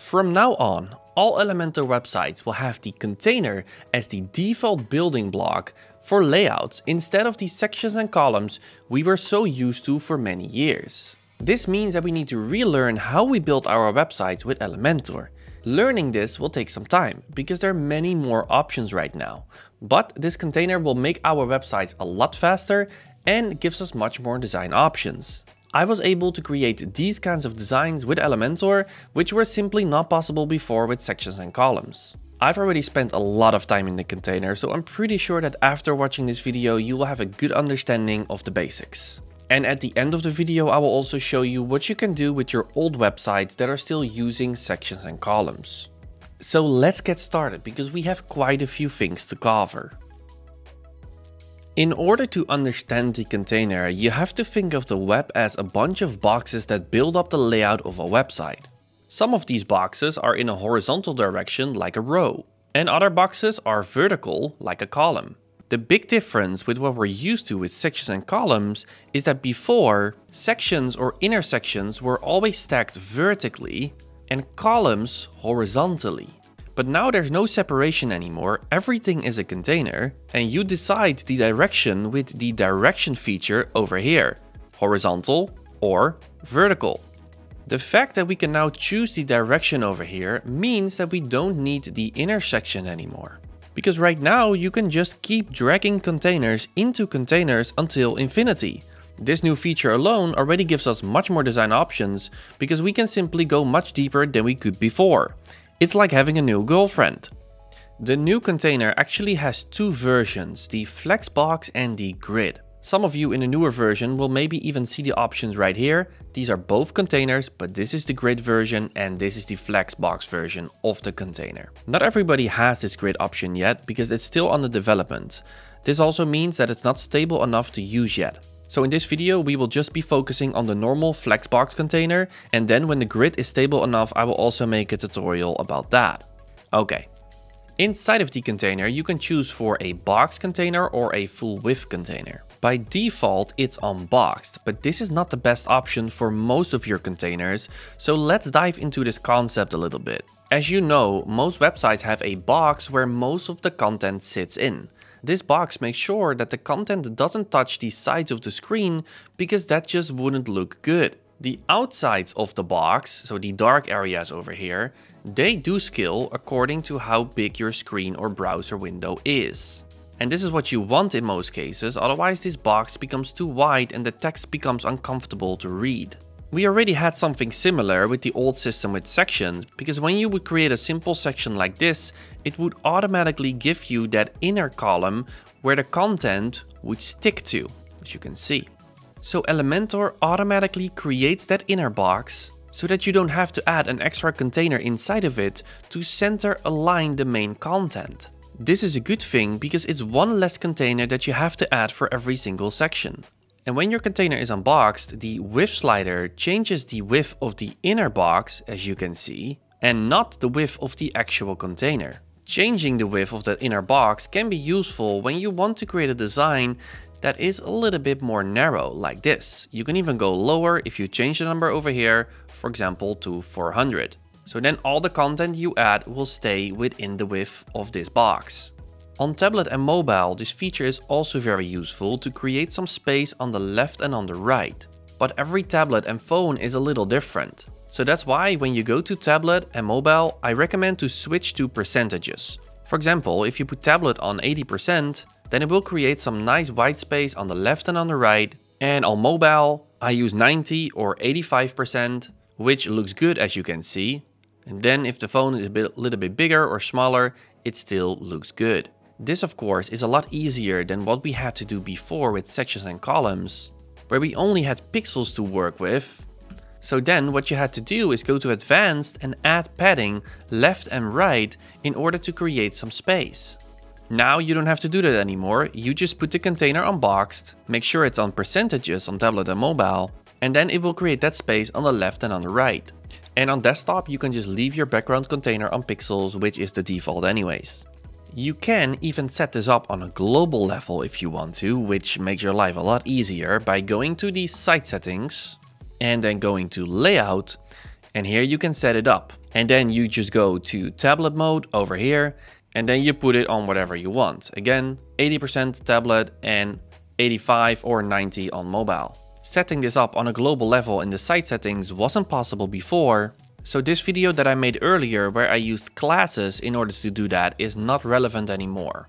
From now on, all Elementor websites will have the container as the default building block for layouts instead of the sections and columns we were so used to for many years. This means that we need to relearn how we build our websites with Elementor. Learning this will take some time because there are many more options right now, but this container will make our websites a lot faster and gives us much more design options. I was able to create these kinds of designs with Elementor, which were simply not possible before with sections and columns. I've already spent a lot of time in the container, so I'm pretty sure that after watching this video you will have a good understanding of the basics. And at the end of the video I will also show you what you can do with your old websites that are still using sections and columns. So let's get started because we have quite a few things to cover. In order to understand the container, you have to think of the web as a bunch of boxes that build up the layout of a website. Some of these boxes are in a horizontal direction like a row, and other boxes are vertical like a column. The big difference with what we're used to with sections and columns is that before, sections or inner sections were always stacked vertically and columns horizontally. But now there's no separation anymore, everything is a container, and you decide the direction with the direction feature over here, horizontal or vertical. The fact that we can now choose the direction over here means that we don't need the inner section anymore. Because right now you can just keep dragging containers into containers until infinity. This new feature alone already gives us much more design options because we can simply go much deeper than we could before. It's like having a new girlfriend. The new container actually has two versions, the Flexbox and the Grid. Some of you in the newer version will maybe even see the options right here. These are both containers, but this is the grid version and this is the Flexbox version of the container. Not everybody has this grid option yet because it's still under development. This also means that it's not stable enough to use yet. So in this video we will just be focusing on the normal Flexbox container and then when the grid is stable enough I will also make a tutorial about that. Okay. Inside of the container you can choose for a box container or a full width container. By default, it's unboxed, but this is not the best option for most of your containers, so let's dive into this concept a little bit. As you know, most websites have a box where most of the content sits in. This box makes sure that the content doesn't touch the sides of the screen because that just wouldn't look good. The outsides of the box, so the dark areas over here, they do scale according to how big your screen or browser window is. And this is what you want in most cases, otherwise this box becomes too wide and the text becomes uncomfortable to read. We already had something similar with the old system with sections, because when you would create a simple section like this, it would automatically give you that inner column where the content would stick to, as you can see. So Elementor automatically creates that inner box so that you don't have to add an extra container inside of it to center align the main content. This is a good thing because it's one less container that you have to add for every single section. And when your container is unboxed, the width slider changes the width of the inner box, as you can see, and not the width of the actual container. Changing the width of the inner box can be useful when you want to create a design that is a little bit more narrow, like this. You can even go lower if you change the number over here, for example to 400. So then all the content you add will stay within the width of this box. On tablet and mobile, this feature is also very useful to create some space on the left and on the right. But every tablet and phone is a little different. So that's why when you go to tablet and mobile, I recommend to switch to percentages. For example, if you put tablet on 80%, then it will create some nice white space on the left and on the right. And on mobile, I use 90 or 85%, which looks good as you can see. And then if the phone is a bit, little bit bigger or smaller, it still looks good. This of course is a lot easier than what we had to do before with sections and columns, where we only had pixels to work with. So then what you had to do is go to advanced and add padding left and right in order to create some space. Now you don't have to do that anymore, you just put the container unboxed, make sure it's on percentages on tablet and mobile, and then it will create that space on the left and on the right. And on desktop, you can just leave your background container on pixels, which is the default anyways. You can even set this up on a global level if you want to, which makes your life a lot easier by going to the site settings and then going to layout And here you can set it up. And then you just go to tablet mode over here and then you put it on whatever you want. Again, 80% tablet and 85 or 90 on mobile. Setting this up on a global level in the site settings wasn't possible before, so this video that I made earlier where I used classes in order to do that is not relevant anymore.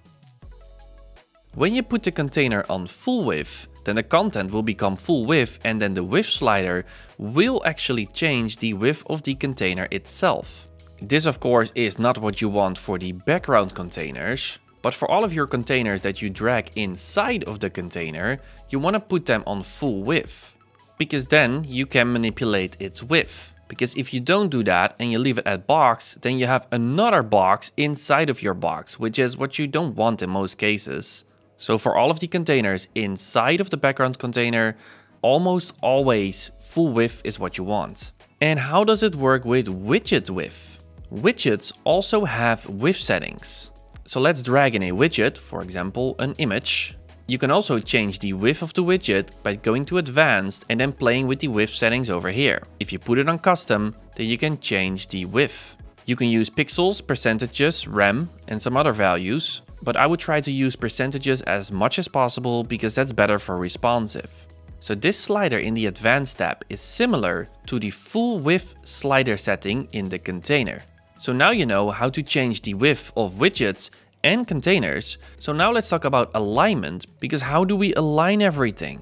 When you put the container on full width, then the content will become full width and then the width slider will actually change the width of the container itself. This of course is not what you want for the background containers, but for all of your containers that you drag inside of the container, you want to put them on full width. Because then you can manipulate its width. Because if you don't do that and you leave it at box, then you have another box inside of your box, which is what you don't want in most cases. So for all of the containers inside of the background container, almost always full width is what you want. And how does it work with widget width? Widgets also have width settings. So let's drag in a widget, for example, an image. You can also change the width of the widget by going to advanced and then playing with the width settings over here. If you put it on custom, then you can change the width. You can use pixels, percentages, rem and some other values, but I would try to use percentages as much as possible because that's better for responsive. So this slider in the advanced tab is similar to the full width slider setting in the container. So now you know how to change the width of widgets and containers. So now let's talk about alignment, because how do we align everything?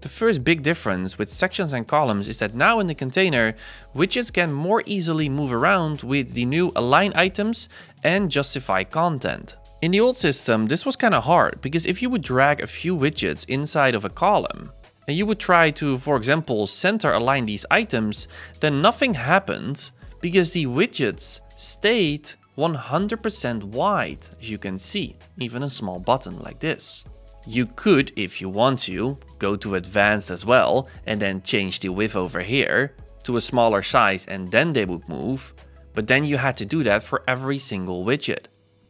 The first big difference with sections and columns is that now in the container, widgets can more easily move around with the new align items and justify content. In the old system, this was kinda hard, because if you would drag a few widgets inside of a column, and you would try to, for example, center align these items, then nothing happened because the widgets stayed 100% wide, as you can see, even a small button like this. You could, if you want to, go to advanced as well and then change the width over here to a smaller size and then they would move, but then you had to do that for every single widget.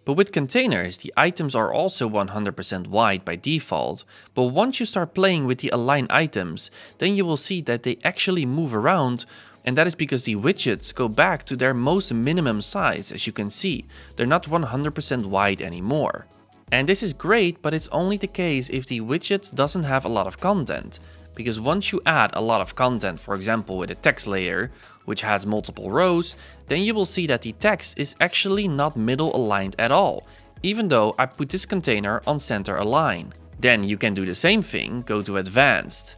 But with containers, the items are also 100% wide by default, but once you start playing with the align items, then you will see that they actually move around and that is because the widgets go back to their most minimum size, as you can see. They're not 100% wide anymore. And this is great, but it's only the case if the widget doesn't have a lot of content. Because once you add a lot of content, for example with a text layer, which has multiple rows, then you will see that the text is actually not middle aligned at all, even though I put this container on center align. Then you can do the same thing, go to advanced,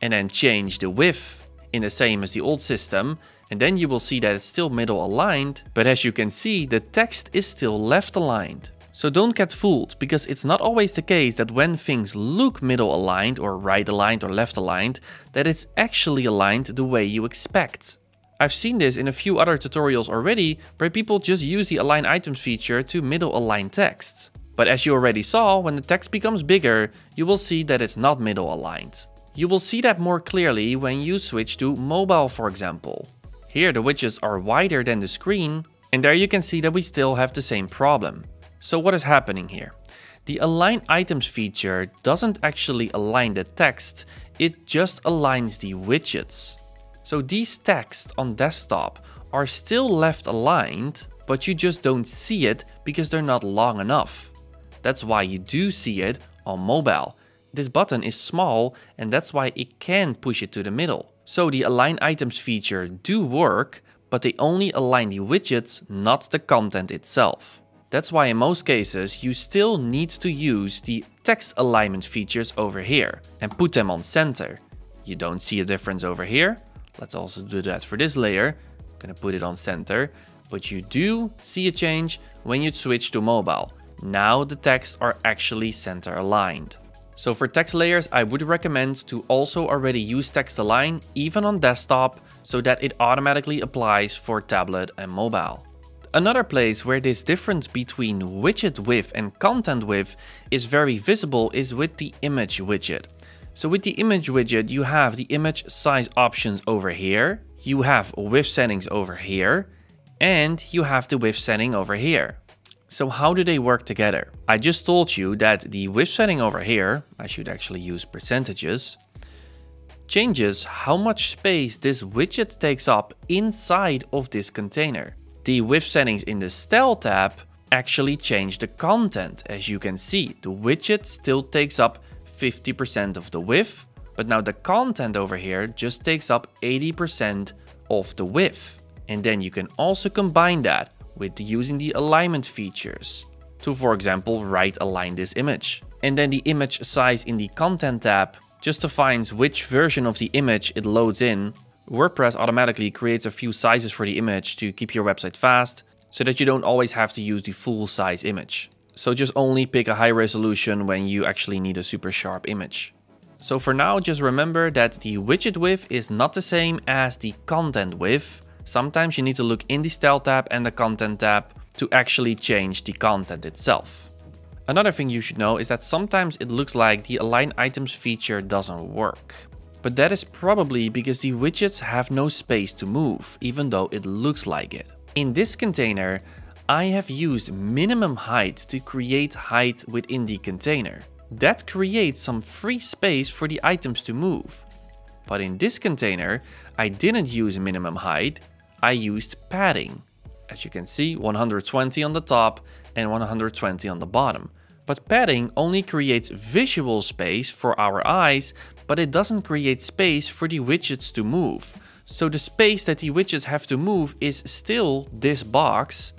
and then change the width in the same as the old system, and then you will see that it's still middle aligned, but as you can see, the text is still left aligned. So don't get fooled, because it's not always the case that when things look middle aligned or right aligned or left aligned, that it's actually aligned the way you expect. I've seen this in a few other tutorials already, where people just use the align items feature to middle align texts. But as you already saw, when the text becomes bigger, you will see that it's not middle aligned. You will see that more clearly when you switch to mobile for example. Here the widgets are wider than the screen and there you can see that we still have the same problem. So what is happening here? The align items feature doesn't actually align the text, it just aligns the widgets. So these texts on desktop are still left aligned, but you just don't see it because they're not long enough. That's why you do see it on mobile. This button is small and that's why it can push it to the middle. So the align items feature do work, but they only align the widgets, not the content itself. That's why in most cases you still need to use the text alignment features over here and put them on center. You don't see a difference over here. Let's also do that for this layer. Gonna put it on center, but you do see a change when you switch to mobile. Now the texts are actually center aligned. So for text layers, I would recommend to also already use text align even on desktop so that it automatically applies for tablet and mobile. Another place where this difference between widget width and content width is very visible is with the image widget. So with the image widget, you have the image size options over here, you have width settings over here, and you have the width setting over here. So how do they work together? I just told you that the width setting over here, I should actually use percentages, changes how much space this widget takes up inside of this container. The width settings in the Style tab actually change the content. As you can see, the widget still takes up 50% of the width, but now the content over here just takes up 80% of the width. And then you can also combine that with using the alignment features to, for example, right align this image. And then the image size in the content tab just defines which version of the image it loads in. WordPress automatically creates a few sizes for the image to keep your website fast, so that you don't always have to use the full size image. So just only pick a high resolution when you actually need a super sharp image. So for now, just remember that the widget width is not the same as the content width. Sometimes you need to look in the style tab and the content tab to actually change the content itself. Another thing you should know is that sometimes it looks like the align items feature doesn't work. But that is probably because the widgets have no space to move, even though it looks like it. In this container, I have used minimum height to create height within the container. That creates some free space for the items to move. But in this container, I didn't use minimum height, I used padding. As you can see, 120 on the top and 120 on the bottom. But padding only creates visual space for our eyes, but it doesn't create space for the widgets to move. So the space that the widgets have to move is still this box.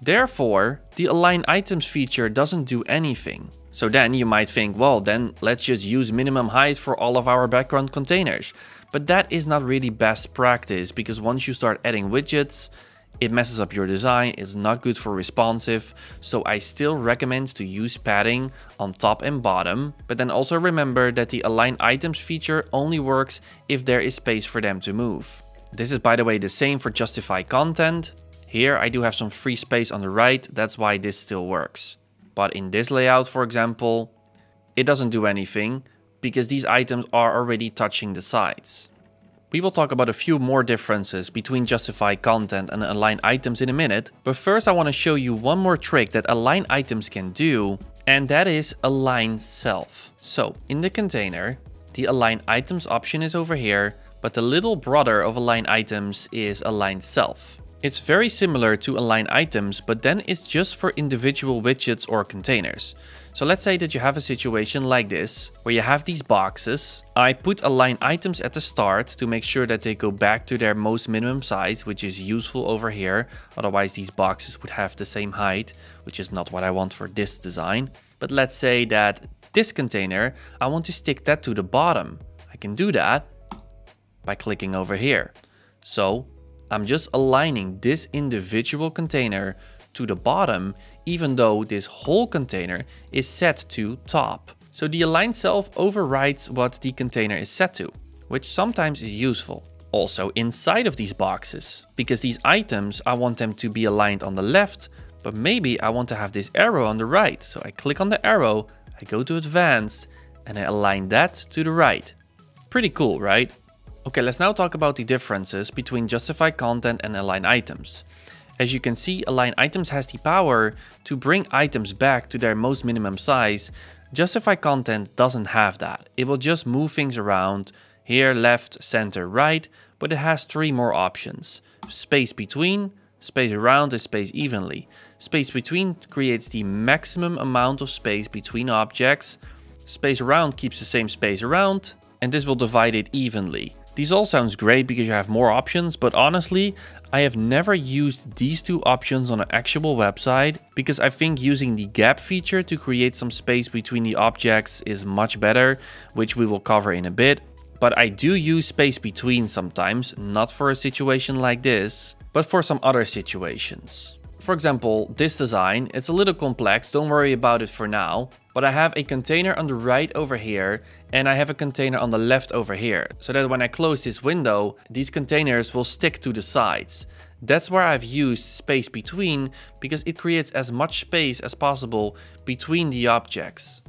Therefore, the align items feature doesn't do anything. So then you might think, well, then let's just use minimum height for all of our background containers. But that is not really best practice because once you start adding widgets, it messes up your design, it's not good for responsive, so I still recommend to use padding on top and bottom, but then also remember that the align items feature only works if there is space for them to move. This is by the way the same for justify content. Here I do have some free space on the right, that's why this still works. But in this layout for example, it doesn't do anything because these items are already touching the sides. We will talk about a few more differences between justify content and align items in a minute, but first I want to show you one more trick that align items can do, and that is align self. So in the container, the align items option is over here, but the little brother of align items is align self. It's very similar to align items, but then it's just for individual widgets or containers. So let's say that you have a situation like this, where you have these boxes. I put align items at the start to make sure that they go back to their most minimum size, which is useful over here. Otherwise these boxes would have the same height, which is not what I want for this design. But let's say that this container, I want to stick that to the bottom. I can do that by clicking over here. So I'm just aligning this individual container to the bottom, even though this whole container is set to top. So the align self overrides what the container is set to, which sometimes is useful. Also inside of these boxes, because these items, I want them to be aligned on the left, but maybe I want to have this arrow on the right. So I click on the arrow, I go to advanced, and I align that to the right. Pretty cool, right? Okay, let's now talk about the differences between justify content and align items. As you can see, align items has the power to bring items back to their most minimum size. Justify content doesn't have that. It will just move things around here, left, center, right, but it has three more options. Space between, space around and space evenly. Space between creates the maximum amount of space between objects. Space around keeps the same space around, and this will divide it evenly. These all sounds great because you have more options, but honestly, I have never used these two options on an actual website because I think using the gap feature to create some space between the objects is much better, which we will cover in a bit. But I do use space between sometimes, not for a situation like this, but for some other situations. For example, this design, it's a little complex, don't worry about it for now, but I have a container on the right over here and I have a container on the left over here, so that when I close this window, these containers will stick to the sides. That's where I've used space between, because it creates as much space as possible between the objects.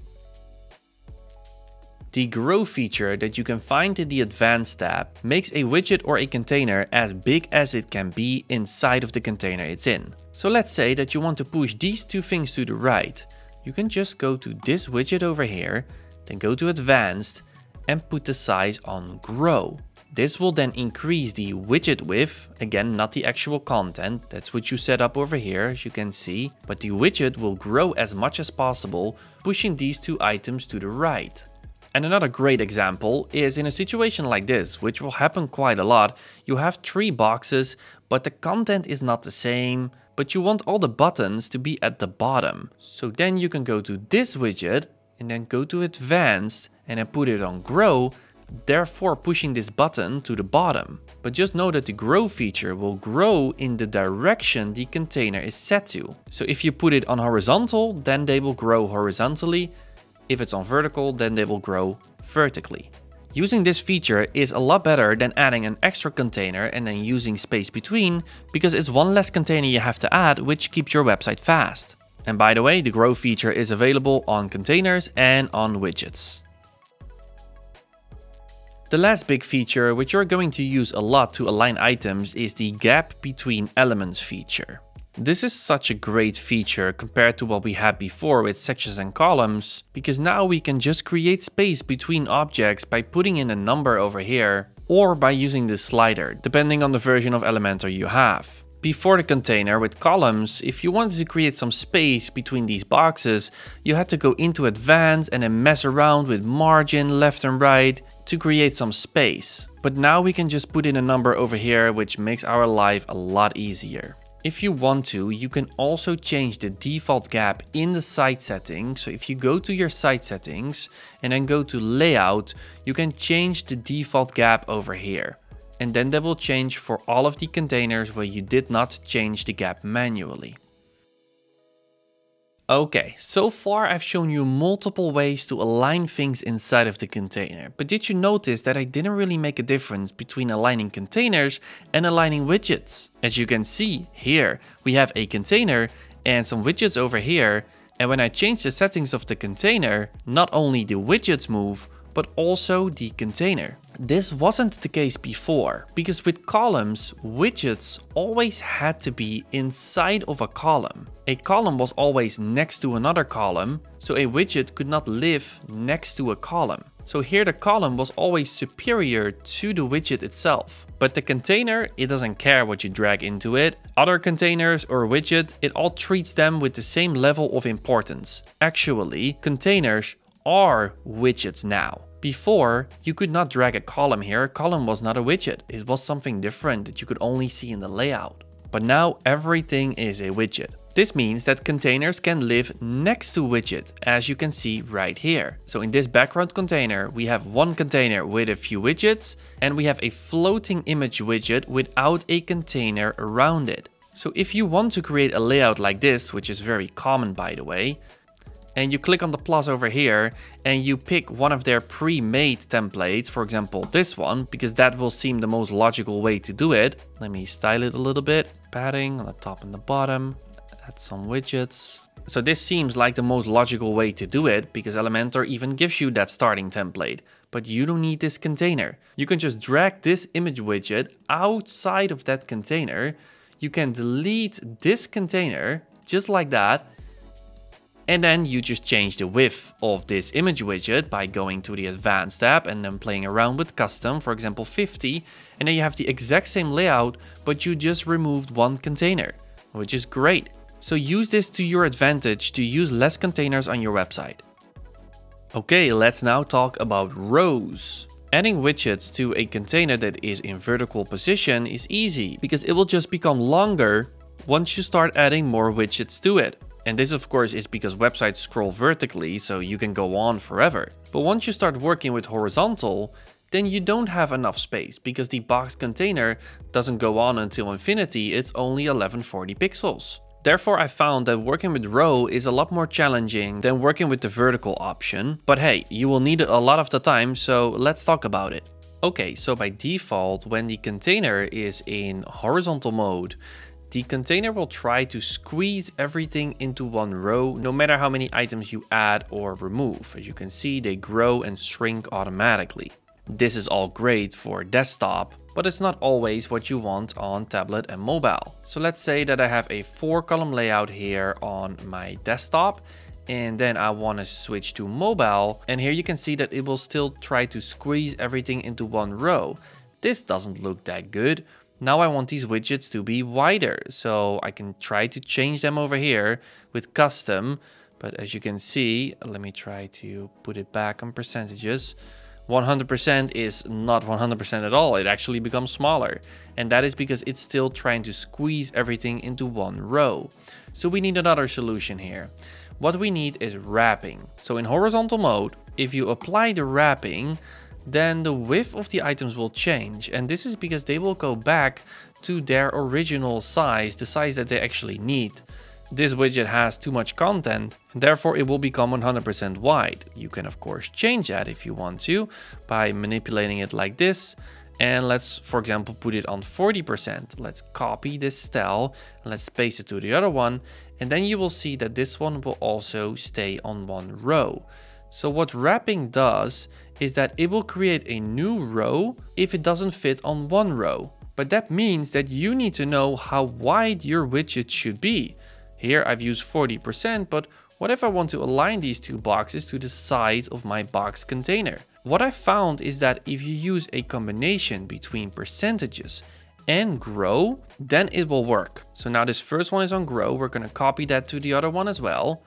The grow feature that you can find in the advanced tab makes a widget or a container as big as it can be inside of the container it's in. So let's say that you want to push these two things to the right. You can just go to this widget over here, then go to advanced and put the size on grow. This will then increase the widget width, again not the actual content, that's what you set up over here as you can see, but the widget will grow as much as possible, pushing these two items to the right. And another great example is in a situation like this, which will happen quite a lot, you have three boxes, but the content is not the same, but you want all the buttons to be at the bottom. So then you can go to this widget and then go to advanced and then put it on grow therefore pushing this button to the bottom. But just know that the grow feature will grow in the direction the container is set to. So if you put it on horizontal, then they will grow horizontally. If it's on vertical, then they will grow vertically. Using this feature is a lot better than adding an extra container and then using space between, because it's one less container you have to add, which keeps your website fast. And by the way, the grow feature is available on containers and on widgets. The last big feature which you're going to use a lot to align items is the gap between elements feature. This is such a great feature compared to what we had before with sections and columns, because now we can just create space between objects by putting in a number over here, or by using this slider, depending on the version of Elementor you have. Before the container with columns, if you wanted to create some space between these boxes, you had to go into advanced and then mess around with margin left and right to create some space. But now we can just put in a number over here, which makes our life a lot easier. If you want to, you can also change the default gap in the site settings. So if you go to your site settings and then go to layout, you can change the default gap over here and then that will change for all of the containers where you did not change the gap manually. Okay, so far I've shown you multiple ways to align things inside of the container, but did you notice that I didn't really make a difference between aligning containers and aligning widgets? As you can see here, we have a container and some widgets over here, and when I change the settings of the container, not only the widgets move, but also the container. This wasn't the case before, because with columns, widgets always had to be inside of a column. A column was always next to another column, so a widget could not live next to a column. So here the column was always superior to the widget itself. But the container, it doesn't care what you drag into it. Other containers or widget, it all treats them with the same level of importance. Actually, containers are widgets now. Before, you could not drag a column here, a column was not a widget, it was something different that you could only see in the layout. But now everything is a widget. This means that containers can live next to widget, as you can see right here. So in this background container, we have one container with a few widgets, and we have a floating image widget without a container around it. So if you want to create a layout like this, which is very common by the way, and you click on the plus over here and you pick one of their pre-made templates, for example this one, because that will seem the most logical way to do it. Let me style it a little bit, padding on the top and the bottom, add some widgets. So this seems like the most logical way to do it because Elementor even gives you that starting template. But you don't need this container. You can just drag this image widget outside of that container. You can delete this container just like that and then you just change the width of this image widget by going to the advanced tab and then playing around with custom, for example 50. And then you have the exact same layout, but you just removed one container, which is great. So use this to your advantage to use less containers on your website. Okay, let's now talk about rows. Adding widgets to a container that is in vertical position is easy because it will just become longer once you start adding more widgets to it. And this of course is because websites scroll vertically, so you can go on forever. But once you start working with horizontal, then you don't have enough space because the box container doesn't go on until infinity, it's only 1140 pixels. Therefore I found that working with row is a lot more challenging than working with the vertical option. But hey, you will need it a lot of the time, so let's talk about it. Okay, so by default, when the container is in horizontal mode, the container will try to squeeze everything into one row, no matter how many items you add or remove. As you can see, they grow and shrink automatically. This is all great for desktop, but it's not always what you want on tablet and mobile. So let's say that I have a four column layout here on my desktop and then I want to switch to mobile and here you can see that it will still try to squeeze everything into one row. This doesn't look that good. Now I want these widgets to be wider so I can try to change them over here with custom but as you can see let me try to put it back on percentages 100% is not 100% at all. It actually becomes smaller. And that is because it's still trying to squeeze everything into one row. So we need another solution here. What we need is wrapping. So in horizontal mode, if you apply the wrapping, then the width of the items will change. And this is because they will go back to their original size, the size that they actually need this widget has too much content, and therefore it will become 100% wide. You can of course change that if you want to by manipulating it like this. And let's, for example, put it on 40%. Let's copy this style and let's paste it to the other one. And then you will see that this one will also stay on one row. So what wrapping does is that it will create a new row if it doesn't fit on one row. But that means that you need to know how wide your widget should be. Here I've used 40%, but what if I want to align these two boxes to the size of my box container? What I found is that if you use a combination between percentages and grow, then it will work. So now this first one is on grow. We're going to copy that to the other one as well.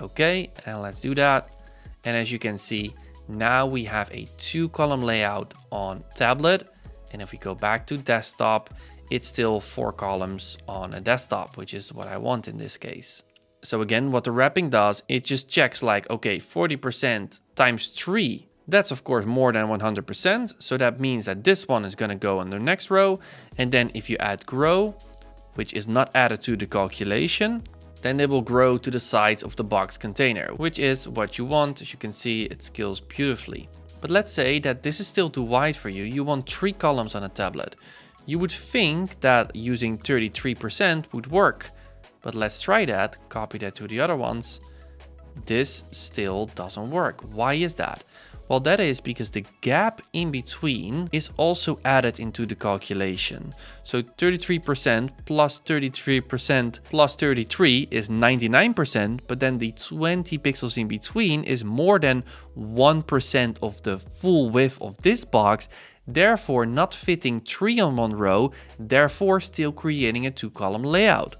Okay, and let's do that. And as you can see, now we have a two column layout on tablet. And if we go back to desktop, it's still four columns on a desktop, which is what I want in this case. So again, what the wrapping does, it just checks like, okay, 40% times three. That's of course more than 100%. So that means that this one is gonna go on the next row. And then if you add grow, which is not added to the calculation, then it will grow to the size of the box container, which is what you want. As you can see, it scales beautifully. But let's say that this is still too wide for you. You want three columns on a tablet. You would think that using 33% would work, but let's try that, copy that to the other ones. This still doesn't work. Why is that? Well, that is because the gap in between is also added into the calculation. So 33% plus 33% plus 33 is 99%, but then the 20 pixels in between is more than 1% of the full width of this box therefore not fitting three on one row, therefore still creating a two column layout.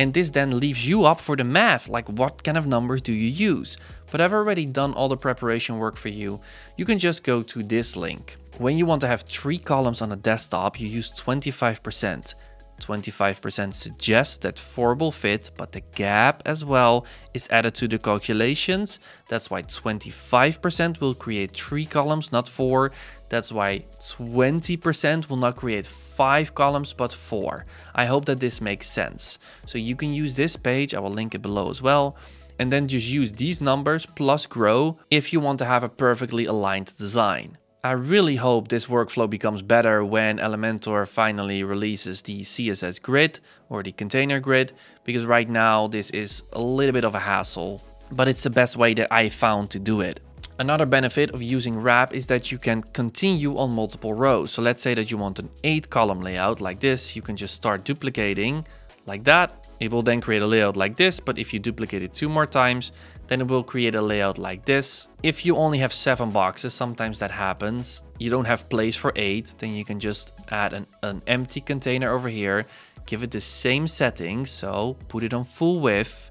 And this then leaves you up for the math, like what kind of numbers do you use? But I've already done all the preparation work for you. You can just go to this link. When you want to have three columns on a desktop, you use 25%. 25% suggests that 4 will fit, but the gap as well is added to the calculations. That's why 25% will create 3 columns, not 4. That's why 20% will not create 5 columns, but 4. I hope that this makes sense. So you can use this page, I will link it below as well and then just use these numbers plus grow if you want to have a perfectly aligned design. I really hope this workflow becomes better when Elementor finally releases the CSS grid or the container grid, because right now this is a little bit of a hassle, but it's the best way that I found to do it. Another benefit of using wrap is that you can continue on multiple rows. So let's say that you want an eight column layout like this, you can just start duplicating like that. It will then create a layout like this, but if you duplicate it two more times, then it will create a layout like this. If you only have seven boxes, sometimes that happens. You don't have place for eight, then you can just add an, an empty container over here, give it the same settings. So put it on full width.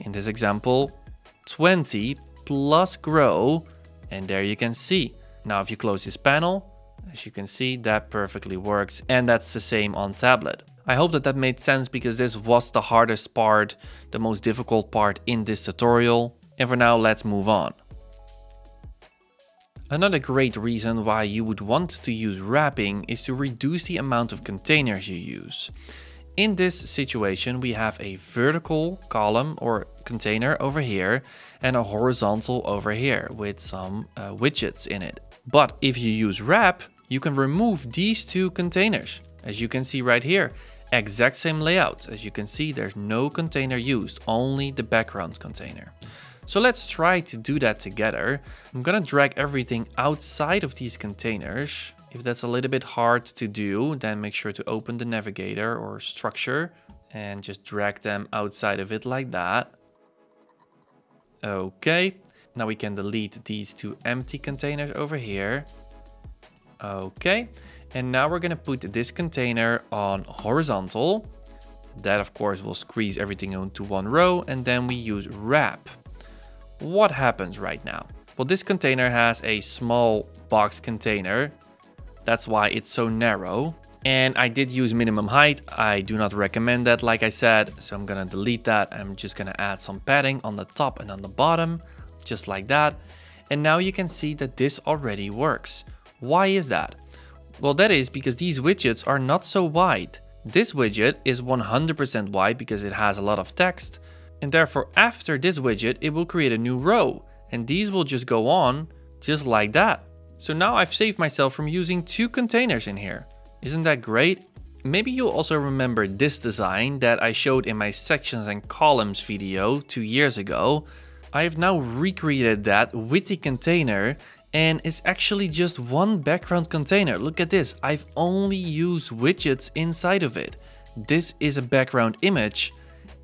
In this example, 20 plus grow. And there you can see. Now, if you close this panel, as you can see, that perfectly works. And that's the same on tablet. I hope that that made sense because this was the hardest part, the most difficult part in this tutorial. And for now, let's move on. Another great reason why you would want to use wrapping is to reduce the amount of containers you use. In this situation, we have a vertical column or container over here and a horizontal over here with some uh, widgets in it. But if you use wrap, you can remove these two containers, as you can see right here. Exact same layouts. As you can see, there's no container used, only the background container. So let's try to do that together. I'm gonna drag everything outside of these containers. If that's a little bit hard to do, then make sure to open the navigator or structure and just drag them outside of it like that. Okay, now we can delete these two empty containers over here. Okay, and now we're gonna put this container on horizontal. That of course will squeeze everything onto one row and then we use wrap. What happens right now? Well, this container has a small box container. That's why it's so narrow. And I did use minimum height. I do not recommend that, like I said. So I'm gonna delete that. I'm just gonna add some padding on the top and on the bottom, just like that. And now you can see that this already works. Why is that? Well, that is because these widgets are not so wide. This widget is 100% wide because it has a lot of text. And therefore, after this widget, it will create a new row. And these will just go on just like that. So now I've saved myself from using two containers in here. Isn't that great? Maybe you'll also remember this design that I showed in my sections and columns video two years ago. I have now recreated that with the container and it's actually just one background container. Look at this, I've only used widgets inside of it. This is a background image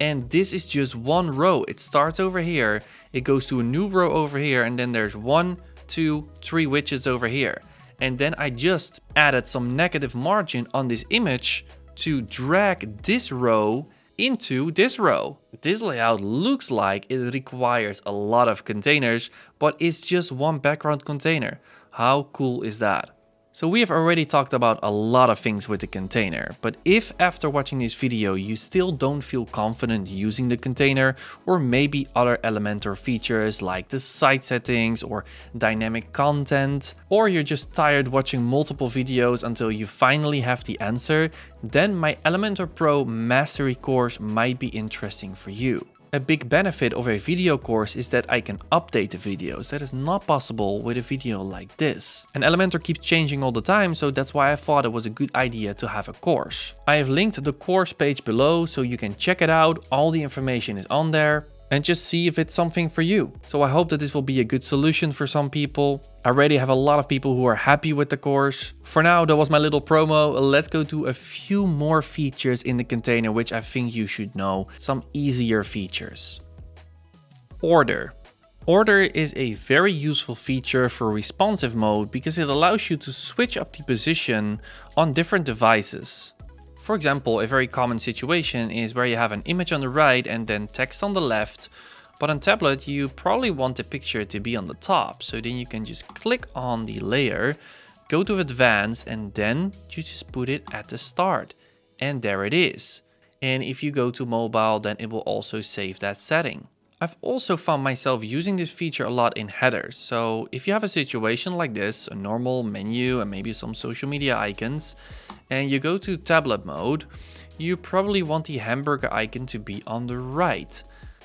and this is just one row. It starts over here, it goes to a new row over here and then there's one, two, three widgets over here and then I just added some negative margin on this image to drag this row into this row. This layout looks like it requires a lot of containers, but it's just one background container. How cool is that? So we have already talked about a lot of things with the container, but if after watching this video you still don't feel confident using the container or maybe other Elementor features like the site settings or dynamic content, or you're just tired watching multiple videos until you finally have the answer, then my Elementor Pro Mastery course might be interesting for you. A big benefit of a video course is that I can update the videos. That is not possible with a video like this. And Elementor keeps changing all the time, so that's why I thought it was a good idea to have a course. I have linked the course page below so you can check it out. All the information is on there and just see if it's something for you. So I hope that this will be a good solution for some people. I already have a lot of people who are happy with the course. For now, that was my little promo. Let's go to a few more features in the container, which I think you should know. Some easier features. Order. Order is a very useful feature for responsive mode because it allows you to switch up the position on different devices. For example, a very common situation is where you have an image on the right and then text on the left, but on tablet you probably want the picture to be on the top, so then you can just click on the layer, go to advanced and then you just put it at the start. And there it is. And if you go to mobile, then it will also save that setting. I've also found myself using this feature a lot in headers. So if you have a situation like this, a normal menu and maybe some social media icons, and you go to tablet mode, you probably want the hamburger icon to be on the right.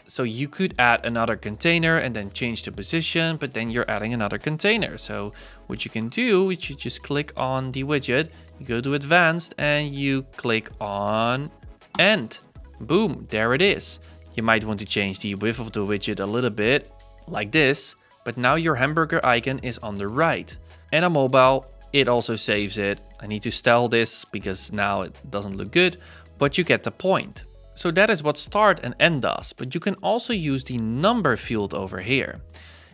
So you could add another container and then change the position, but then you're adding another container. So what you can do is you just click on the widget, you go to advanced and you click on end. Boom, there it is. You might want to change the width of the widget a little bit, like this, but now your hamburger icon is on the right. And on mobile, it also saves it. I need to style this because now it doesn't look good, but you get the point. So that is what start and end does, but you can also use the number field over here.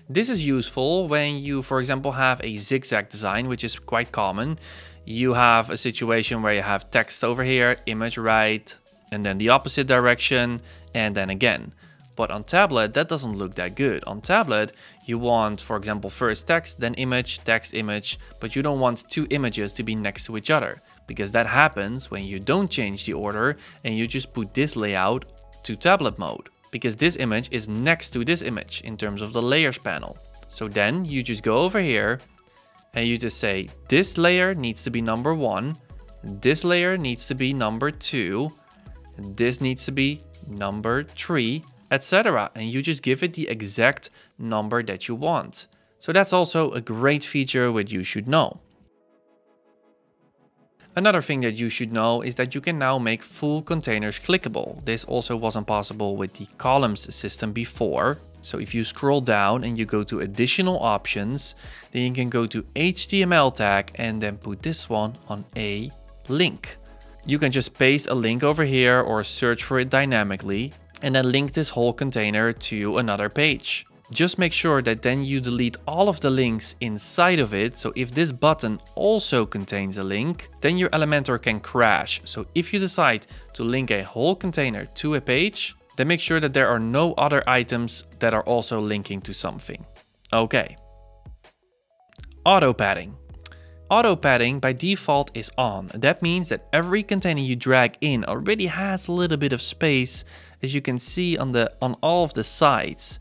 This is useful when you, for example, have a zigzag design, which is quite common. You have a situation where you have text over here, image right, and then the opposite direction, and then again. But on tablet, that doesn't look that good. On tablet, you want, for example, first text, then image, text, image, but you don't want two images to be next to each other because that happens when you don't change the order and you just put this layout to tablet mode because this image is next to this image in terms of the layers panel. So then you just go over here and you just say this layer needs to be number one, this layer needs to be number two, this needs to be number three, etc. And you just give it the exact number that you want. So that's also a great feature which you should know. Another thing that you should know is that you can now make full containers clickable. This also wasn't possible with the columns system before. So if you scroll down and you go to additional options, then you can go to HTML tag and then put this one on a link. You can just paste a link over here or search for it dynamically. and then link this whole container to another page. Just make sure that then you delete all of the links inside of it. So if this button also contains a link, then your Elementor can crash. So if you decide to link a whole container to a page, then make sure that there are no other items that are also linking to something. Okay. Auto padding. Auto padding by default is on. That means that every container you drag in already has a little bit of space as you can see on the on all of the sides.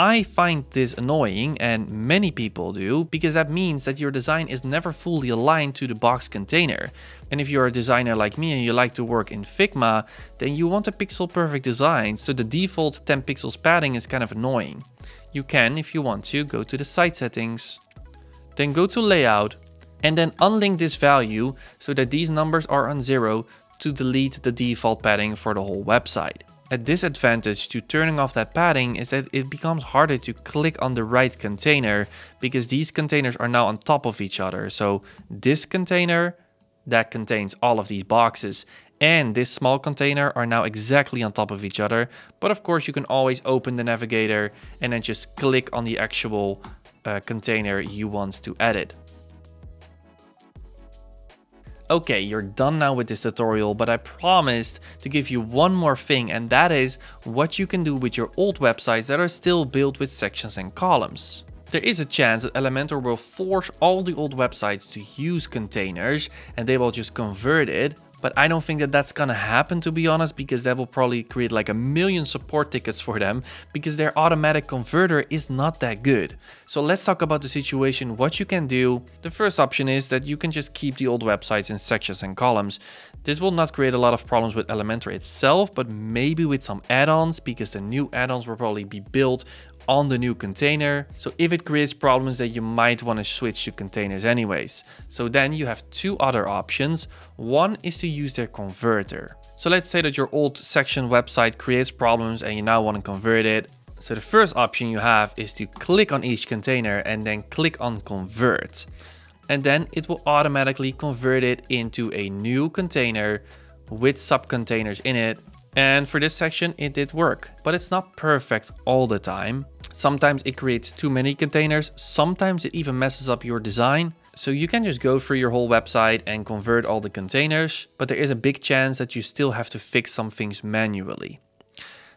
I find this annoying and many people do because that means that your design is never fully aligned to the box container. And if you're a designer like me and you like to work in Figma, then you want a pixel perfect design, so the default 10 pixels padding is kind of annoying. You can, if you want to, go to the site settings, then go to layout, and then unlink this value so that these numbers are on zero to delete the default padding for the whole website. A disadvantage to turning off that padding is that it becomes harder to click on the right container because these containers are now on top of each other. So this container that contains all of these boxes and this small container are now exactly on top of each other. But of course you can always open the navigator and then just click on the actual uh, container you want to edit. Okay, you're done now with this tutorial, but I promised to give you one more thing and that is what you can do with your old websites that are still built with sections and columns. There is a chance that Elementor will force all the old websites to use containers and they will just convert it but I don't think that that's gonna happen to be honest because that will probably create like a million support tickets for them because their automatic converter is not that good. So let's talk about the situation, what you can do. The first option is that you can just keep the old websites in sections and columns. This will not create a lot of problems with Elementor itself, but maybe with some add-ons because the new add-ons will probably be built on the new container. So if it creates problems that you might want to switch to containers anyways. So then you have two other options. One is to use their converter. So let's say that your old section website creates problems and you now want to convert it. So the first option you have is to click on each container and then click on convert. And then it will automatically convert it into a new container with subcontainers in it and for this section, it did work, but it's not perfect all the time. Sometimes it creates too many containers, sometimes it even messes up your design. So you can just go through your whole website and convert all the containers, but there is a big chance that you still have to fix some things manually.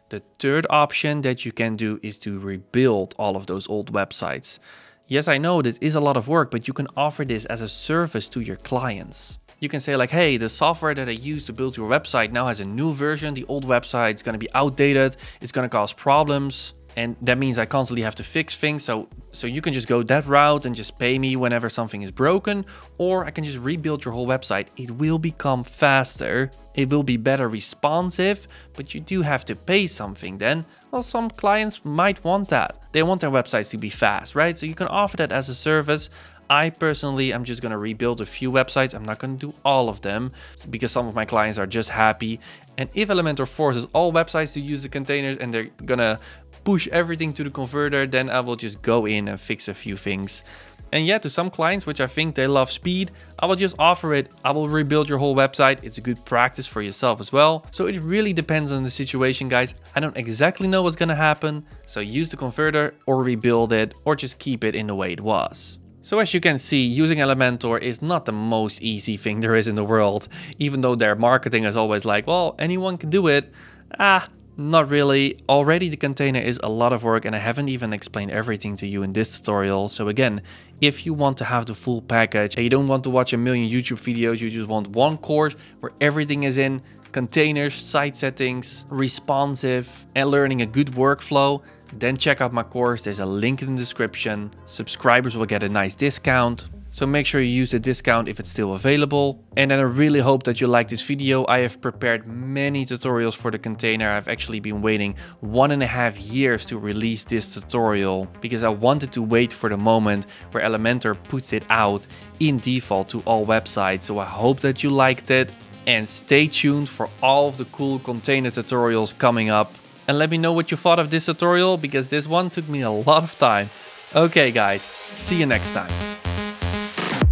The third option that you can do is to rebuild all of those old websites. Yes, I know this is a lot of work, but you can offer this as a service to your clients. You can say like, hey, the software that I use to build your website now has a new version. The old website is going to be outdated. It's going to cause problems. And that means I constantly have to fix things. So, so you can just go that route and just pay me whenever something is broken. Or I can just rebuild your whole website. It will become faster. It will be better responsive, but you do have to pay something then. Well, some clients might want that. They want their websites to be fast, right? So you can offer that as a service. I personally I'm just going to rebuild a few websites. I'm not going to do all of them because some of my clients are just happy. And if Elementor forces all websites to use the containers and they're going to push everything to the converter, then I will just go in and fix a few things. And yeah, to some clients, which I think they love speed, I will just offer it. I will rebuild your whole website. It's a good practice for yourself as well. So it really depends on the situation, guys. I don't exactly know what's to happen. So use the converter or rebuild it or just keep it in the way it was. So as you can see, using Elementor is not the most easy thing there is in the world, even though their marketing is always like, well, anyone can do it. Ah, not really. Already the container is a lot of work and I haven't even explained everything to you in this tutorial. So again, if you want to have the full package and you don't want to watch a million YouTube videos, you just want one course where everything is in, containers, site settings, responsive, and learning a good workflow, then check out my course, there's a link in the description. Subscribers will get a nice discount. So make sure you use the discount if it's still available. And then I really hope that you like this video. I have prepared many tutorials for the container. I've actually been waiting one and a half years to release this tutorial because I wanted to wait for the moment where Elementor puts it out in default to all websites. So I hope that you liked it and stay tuned for all of the cool container tutorials coming up and let me know what you thought of this tutorial because this one took me a lot of time. Okay guys, see you next time.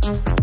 Thank you.